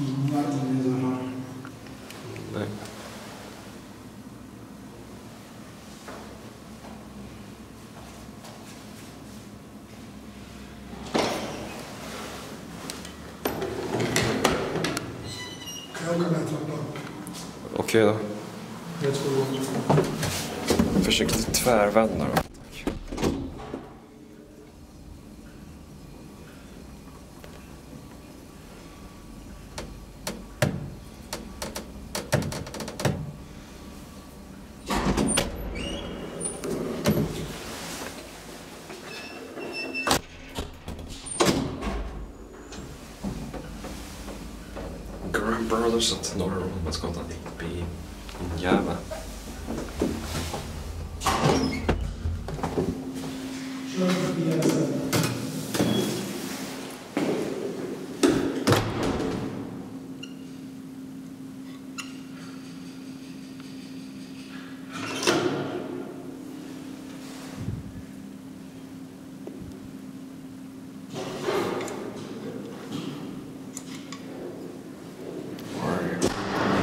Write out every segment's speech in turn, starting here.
Ingen dörrar. Nej. Jag åka med trappan? Okej då. Jag tror... Försiktigt tvärvända då. Brothers at Normal. What's dat an AP in Java. Sure.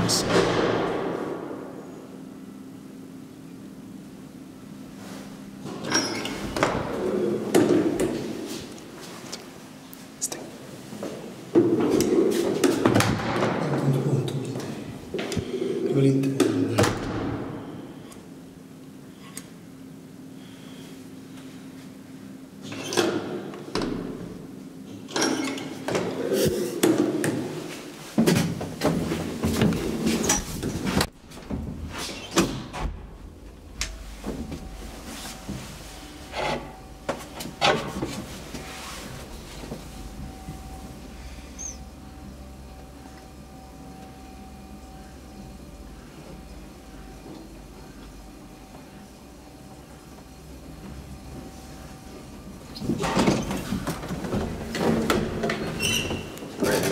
anos. Violenta.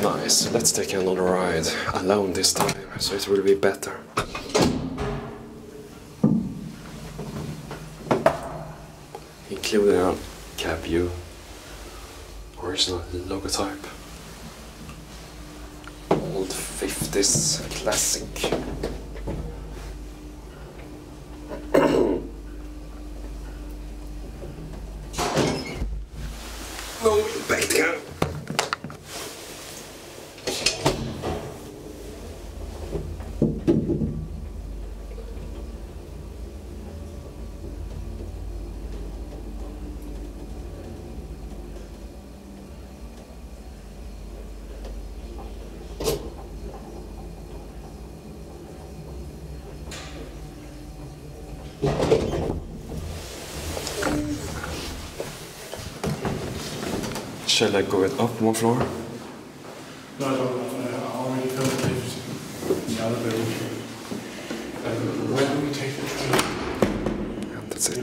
Nice. Let's take another ride. Alone this time, so it will be better. Including a cab view. Original logotype. Old 50s classic. no inpackningar. Shall I go it up one floor? No, I don't know. I already felt it. The other building. When do we take the train? That's it.